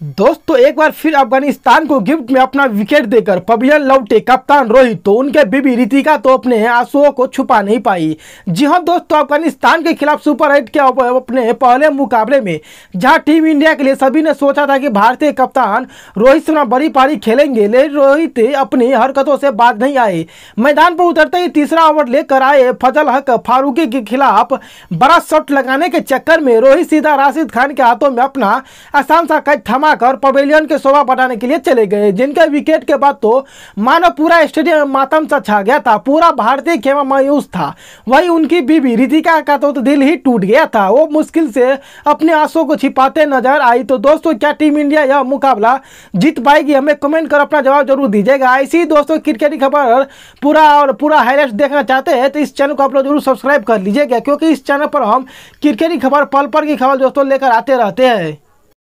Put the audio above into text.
दोस्तों, एक बार फिर अफ़गानिस्तान को गिफ्ट में अपना विकेट देकर पवेलियन लौटे कप्तान रोहित तो उनके बीबी रितिका तो अपने आंसुओं को छुपा नहीं पाई। जी हाँ दोस्तों, अफ़गानिस्तान के खिलाफ सुपर एट के अपने पहले मुकाबले में, जहाँ टीम इंडिया के लिए सभी ने सोचा था कि भारतीय कप्तान रोहित शर्मा बड़ी पारी खेलेंगे, लेकिन रोहित अपनी हरकतों से बात नहीं आए। मैदान पर उतरते ही तीसरा ओवर लेकर आए फजल हक फारूकी के खिलाफ बड़ा शॉट लगाने के चक्कर में रोहित सीधा राशिद खान के हाथों में अपना आसान सा कैच थमा कर पवेलियन के शोभा बढ़ाने के लिए चले गए। जिनके विकेट के बाद तो मानो पूरा स्टेडियम मातम सा छा गया था। पूरा भारतीय खेमा मायूस था। वही उनकी बीबी रितिका का तो दिल ही टूट गया था। वो मुश्किल से अपने आँसू को छिपाते नज़र आई। तो दोस्तों, क्या टीम इंडिया यह मुकाबला जीत पाएगी? हमें कमेंट कर अपना जवाब ज़रूर दीजिएगा। ऐसी दोस्तों, क्रिकेट की खबर पूरा और पूरा हाईलाइट देखना चाहते हैं तो इस चैनल को आप लोग ज़रूर सब्सक्राइब कर लीजिएगा, क्योंकि इस चैनल पर हम क्रिकेट की खबर पल पर की खबर दोस्तों लेकर आते रहते हैं।